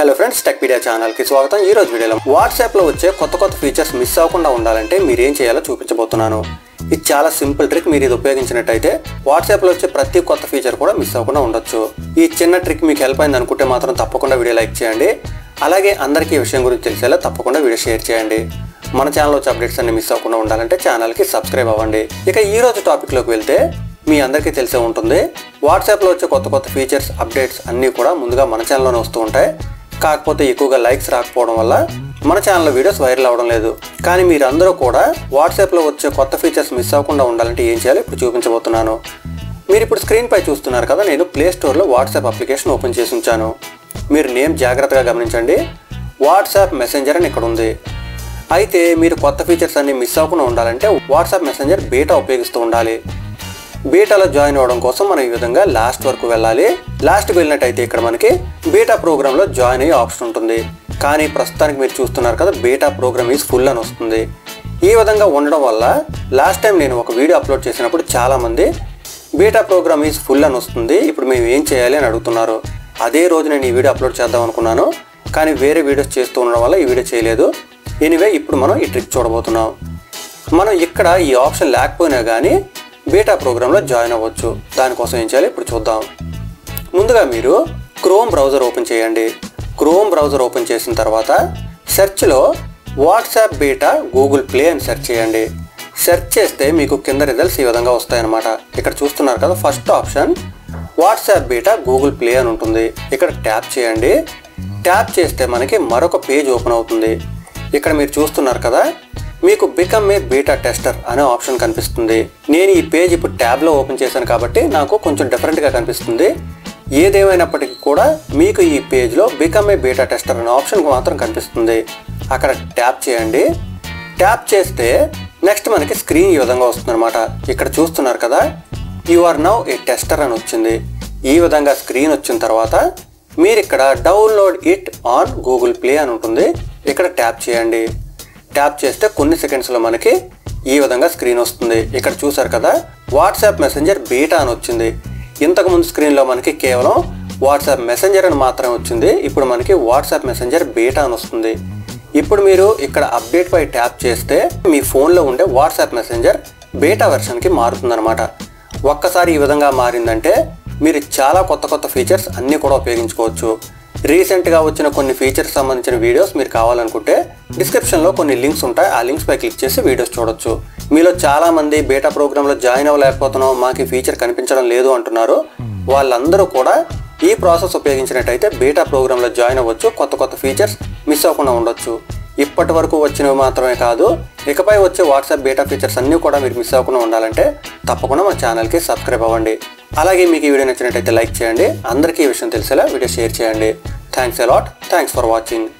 Hello friends Techpedia ఛానల్కి స్వాగతం. ఈ రోజు వీడియోలో వాట్సాప్లో వచ్చే కొత్త కొత్త ఫీచర్స్ మిస్ అవ్వకుండా ఉండాలంటే మీరు ఏం చేయాలో చూపించబోతున్నాను. ఇది చాలా సింపుల్ ట్రిక్ మీరు ఇది ఉపయోగించినట్టయితే వాట్సాప్లో వచ్చే ప్రతి కొత్త ఫీచర్ కూడా మిస్ అవ్వకుండా ఉండొచ్చు. ఈ చిన్న ట్రిక్ మీకు హెల్ప్ అయింది అనుకుంటే మాత్రం తప్పకుండా వీడియో లైక్ చేయండి. అలాగే అందరికీ ఈ విషయం గురించి తెలిసేలా తప్పకుండా వీడియో షేర్ చేయండి. మన ఛానల్ వచ్చే అప్డేట్స్ అన్ని మిస్ అవ్వకుండా ఉండాలంటే ఛానల్కి సబ్స్క్రైబ్ అవ్వండి. ఇక ఈ రోజు టాపిక్లోకి వెళ్తే మీ అందరికీ తెలిసే ఉంటుంది. వాట్సాప్లో వచ్చే కొత్త కొత్త ఫీచర్స్ అప్డేట్స్ అన్నీ కూడా ముందుగా మన ఛానల్లోనే వస్తూ ఉంటాయి. కాకపోతే ఎక్కువగా లైక్స్ రాకపోవడం వల్ల మన ఛానల్లో వీడియోస్ వైరల్ అవ్వడం లేదు. కానీ మీరందరూ కూడా వాట్సాప్లో వచ్చే కొత్త ఫీచర్స్ మిస్ అవ్వకుండా ఉండాలంటే ఏం చేయాలో ఇప్పుడు చూపించబోతున్నాను. మీరు ఇప్పుడు స్క్రీన్పై చూస్తున్నారు కదా నేను ప్లే స్టోర్లో వాట్సాప్ అప్లికేషన్ ఓపెన్ చేసి ఉంచాను. మీరు నేమ్ జాగ్రత్తగా గమనించండి. వాట్సాప్ మెసెంజర్ అని ఇక్కడ ఉంది. అయితే మీరు కొత్త ఫీచర్స్ అన్ని మిస్ అవ్వకుండా ఉండాలంటే వాట్సాప్ మెసెంజర్ బీటా ఉపయోగిస్తూ ఉండాలి. బీటాలో జాయిన్ అవ్వడం కోసం మనం ఈ విధంగా లాస్ట్ వరకు వెళ్ళాలి. లాస్ట్కి వెళ్ళినట్టయితే ఇక్కడ మనకి బీటా ప్రోగ్రాంలో జాయిన్ అయ్యే ఆప్షన్ ఉంటుంది. కానీ ప్రస్తుతానికి మీరు చూస్తున్నారు కదా బీటా ప్రోగ్రామ్ ఈజ్ ఫుల్ అని వస్తుంది. ఈ విధంగా ఉండడం వల్ల లాస్ట్ టైం నేను ఒక వీడియో అప్లోడ్ చేసినప్పుడు చాలామంది బీటా ప్రోగ్రామ్ ఈజ్ ఫుల్ అని వస్తుంది ఇప్పుడు మేము ఏం చేయాలి అని అడుగుతున్నారు. అదే రోజు నేను ఈ వీడియో అప్లోడ్ చేద్దాం అనుకున్నాను కానీ వేరే వీడియోస్ చేస్తూ ఉండడం వల్ల ఈ వీడియో చేయలేదు. ఎనివే ఇప్పుడు మనం ఈ ట్రిక్ చూడబోతున్నాం. మనం ఇక్కడ ఈ ఆప్షన్ లేకపోయినా కానీ బీటా ప్రోగ్రాంలో జాయిన్ అవ్వచ్చు. దానికోసం ఏం చేయాలి? ఇప్పుడు చూద్దాం. ముందుగా మీరు క్రోమ్ బ్రౌజర్ ఓపెన్ చేయండి. క్రోమ్ బ్రౌజర్ ఓపెన్ చేసిన తర్వాత సెర్చ్లో వాట్సాప్ బీటా గూగుల్ ప్లే అని సెర్చ్ చేయండి. సెర్చ్ చేస్తే మీకు కింద రిజల్ట్స్ ఈ విధంగా వస్తాయన్నమాట. ఇక్కడ చూస్తున్నారు కదా first option WhatsApp beta Google Play అని ఉంటుంది. ఇక్కడ ట్యాప్ చేయండి. ట్యాప్ చేస్తే మనకి మరొక పేజ్ ఓపెన్ అవుతుంది. ఇక్కడ మీరు చూస్తున్నారు కదా మీకు బికమ్ ఏ బీటా టెస్టర్ అనే ఆప్షన్ కనిపిస్తుంది. నేను ఈ పేజ్ ఇప్పుడు ట్యాబ్లో ఓపెన్ చేశాను కాబట్టి నాకు కొంచెం డిఫరెంట్గా కనిపిస్తుంది. ఏదేమైనప్పటికీ కూడా మీకు ఈ పేజ్లో బికమ్ ఏ బీటా టెస్టర్ అనే ఆప్షన్ మాత్రం కనిపిస్తుంది. అక్కడ ట్యాప్ చేయండి. ట్యాప్ చేస్తే నెక్స్ట్ మనకి స్క్రీన్ ఈ విధంగా వస్తుందన్నమాట. ఇక్కడ చూస్తున్నారు కదా you are now a tester అని వచ్చింది. ఈ విధంగా స్క్రీన్ వచ్చిన తర్వాత మీరు ఇక్కడ download it on Google Play అని ఉంటుంది. ఇక్కడ ట్యాప్ చేయండి. ట్యాప్ చేస్తే కొన్ని సెకండ్స్లో మనకి ఈ విధంగా స్క్రీన్ వస్తుంది. ఇక్కడ చూసారు కదా వాట్సాప్ మెసెంజర్ బీటా అని వచ్చింది. ఇంతకుముందు స్క్రీన్లో మనకి కేవలం వాట్సాప్ మెసెంజర్ అని మాత్రమే వచ్చింది. ఇప్పుడు మనకి వాట్సాప్ మెసెంజర్ బీటా అని వస్తుంది. ఇప్పుడు మీరు ఇక్కడ అప్డేట్ పై ట్యాప్ చేస్తే మీ ఫోన్లో ఉండే వాట్సాప్ మెసెంజర్ బీటా వెర్షన్కి మారుతుందన్నమాట. ఒక్కసారి ఈ విధంగా మారిందంటే మీరు చాలా కొత్త కొత్త ఫీచర్స్ అన్నీ కూడా ఉపయోగించుకోవచ్చు. రీసెంట్గా వచ్చిన కొన్ని ఫీచర్స్ సంబంధించిన వీడియోస్ మీరు కావాలనుకుంటే డిస్క్రిప్షన్లో కొన్ని లింక్స్ ఉంటాయి. ఆ లింక్స్ పై క్లిక్ చేసి వీడియోస్ చూడొచ్చు. మీలో చాలా మంది ప్రోగ్రాంలో జాయిన్ అవ్వలేకపోతున్నాం మాకు ఈ ఫీచర్ కనిపించడం లేదు అంటున్నారు. వాళ్ళందరూ కూడా ఈ ప్రాసెస్ ఉపయోగించినట్టయితే బీటా ప్రోగ్రాంలో జాయిన్ అవ్వచ్చు. కొత్త కొత్త ఫీచర్స్ మిస్ అవ్వకుండా ఉండొచ్చు. ఇప్పటి వరకు వచ్చినవి మాత్రమే కాదు ఇకపై వచ్చే వాట్సాప్ బీటా ఫీచర్స్ అన్నీ కూడా మీరు మిస్ అవ్వకుండా ఉండాలంటే తప్పకుండా మా ఛానల్కి సబ్స్క్రైబ్ అవ్వండి. అలాగే మీకు ఈ వీడియో నచ్చినట్టయితే లైక్ చేయండి. అందరికీ ఈ విషయం తెలిసేలా వీడియో షేర్ చేయండి. Thanks a lot thanks for watching